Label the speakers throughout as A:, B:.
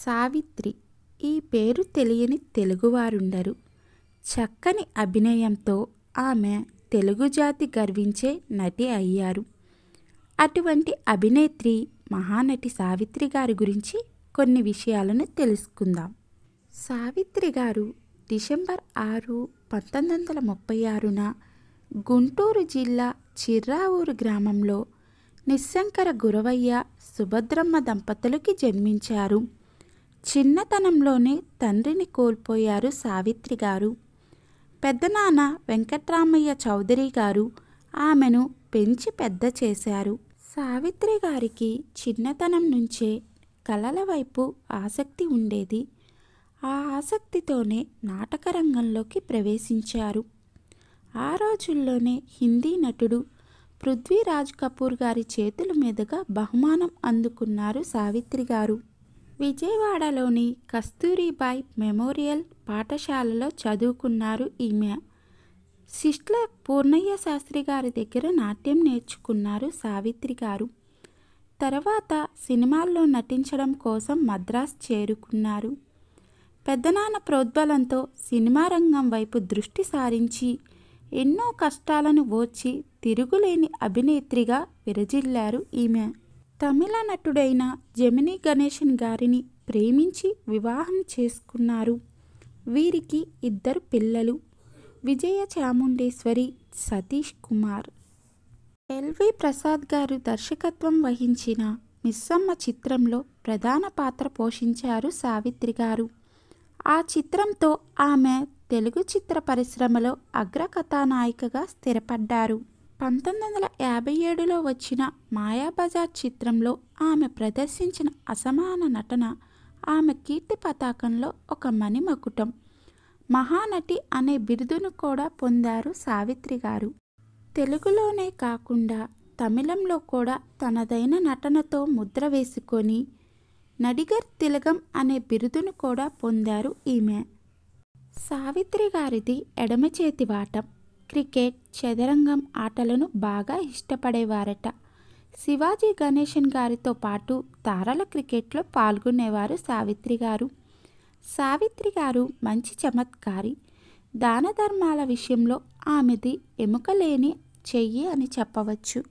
A: సావిత్రి ఈ పేరు తెలియని తెలుగువారుండరు. చక్కని అభినయంతో ఆమె తెలుగు జాతి గర్వించే నటి అయ్యారు. అటువంటి అభినేత్రి మహానటి సావిత్రి గారి గురించి కొన్ని విషయాలను తెలుసుకుందాం. సావిత్రి గారు డిసెంబర్ ఆరు పంతొమ్మిది వందల ముప్పై ఆరున గుంటూరు జిల్లా చిర్రావూరు గ్రామంలో నిస్సంకర గురవయ్య సుభద్రమ్మ దంపతులకి జన్మించారు. చిన్నతనంలోనే తండ్రిని కోల్పోయారు సావిత్రి గారు. పెద్దనాన్న వెంకట్రామయ్య చౌదరి గారు ఆమెను పెంచి పెద్ద చేశారు. సావిత్రి గారికి చిన్నతనం నుంచే కళల వైపు ఆసక్తి ఉండేది. ఆ ఆసక్తితోనే నాటకరంగంలోకి ప్రవేశించారు. ఆ రోజుల్లోనే హిందీ నటుడు పృథ్వీరాజ్ కపూర్ గారి చేతుల మీదుగా బహుమానం అందుకున్నారు సావిత్రి గారు. విజయవాడలోని కస్తూరిబాయ్ మెమోరియల్ పాఠశాలలో చదువుకున్నారు ఈమె. సిస్ట్ల పూర్ణయ్య శాస్త్రి గారి దగ్గర నాట్యం నేర్చుకున్నారు సావిత్రి గారు. తర్వాత సినిమాల్లో నటించడం కోసం మద్రాస్ చేరుకున్నారు. పెద్దనాన్న ప్రోద్బలంతో సినిమా రంగం వైపు దృష్టి సారించి ఎన్నో కష్టాలను ఓర్చి తిరుగులేని అభినేత్రిగా విరజిల్లారు ఈమె. తమిళ నటుడైన జమినీ గణేశన్ గారిని ప్రేమించి వివాహం చేసుకున్నారు. వీరికి ఇద్దరు పిల్లలు. విజయ చాముండేశ్వరి సతీష్ కుమార్. ఎల్వి ప్రసాద్ గారు దర్శకత్వం వహించిన మిస్సమ్మ చిత్రంలో ప్రధాన పాత్ర పోషించారు సావిత్రి గారు. ఆ చిత్రంతో ఆమె తెలుగు చిత్ర పరిశ్రమలో అగ్రకథానాయికగా స్థిరపడ్డారు. పంతొమ్మిది వందల యాభై ఏడులో వచ్చిన మాయాబజార్ చిత్రంలో ఆమె ప్రదర్శించిన అసమాన నటన ఆమె కీర్తి పతాకంలో ఒక మణిమకుటం. మహానటి అనే బిరుదును కూడా పొందారు సావిత్రి గారు. తెలుగులోనే కాకుండా తమిళంలో కూడా తనదైన నటనతో ముద్ర వేసుకొని నడిగర్ తిలగం అనే బిరుదును కూడా పొందారు ఈమె. సావిత్రి గారిది ఎడమ చేతి వాటం. క్రికెట్ చదరంగం ఆటలను బాగా ఇష్టపడేవారట. శివాజీ గణేషన్ గారితో పాటు తారల క్రికెట్లో పాల్గొనేవారు సావిత్రి గారు. సావిత్రి గారు మంచి చమత్కారి. దాన ధర్మాల విషయంలో ఆమెది ఎముకలేని చెయ్యి అని చెప్పవచ్చు.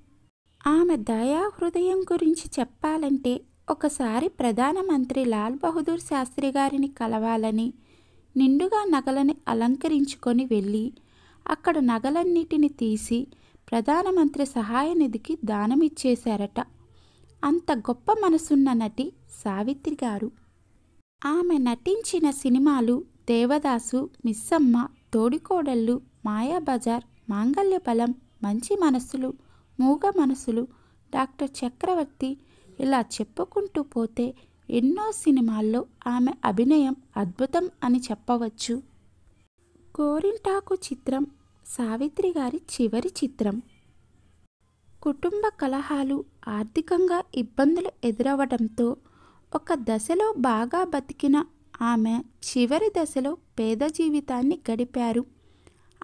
A: ఆమె దయా హృదయం గురించి చెప్పాలంటే ఒకసారి ప్రధానమంత్రి లాల్ బహదూర్ శాస్త్రి గారిని కలవాలని నిండుగా నగలని అలంకరించుకొని వెళ్ళి అక్కడ నగలన్నిటిని తీసి ప్రధానమంత్రి సహాయ నిధికి దానమిచ్చేశారట. అంత గొప్ప మనసున్న నటి సావిత్రి గారు. ఆమె నటించిన సినిమాలు దేవదాసు మిస్సమ్మ తోడికోడళ్ళు మాయాబజార్ మాంగళ్యబలం మంచి మనసులు మూగ మనసులు డాక్టర్ చక్రవర్తి ఇలా చెప్పుకుంటూ పోతే ఎన్నో సినిమాల్లో ఆమె అభినయం అద్భుతం అని చెప్పవచ్చు. గోరింటాకు చిత్రం సావిత్రి గారి చివరి చిత్రం. కుటుంబ కలహాలు ఆర్థికంగా ఇబ్బందులు ఎదురవడంతో ఒక దశలో బాగా బతికిన ఆమె చివరి దశలో పేద జీవితాన్ని గడిపారు.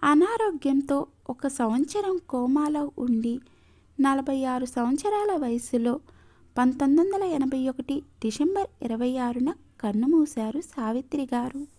A: అనారోగ్యంతో ఒక సంవత్సరం కోమాలో ఉండి నలభై ఆరు సంవత్సరాల వయసులో పంతొమ్మిది వందల ఎనభై ఒకటి డిసెంబర్ ఇరవై ఆరున కన్నుమూశారు సావిత్రి గారు.